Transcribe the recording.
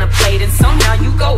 and somehow you go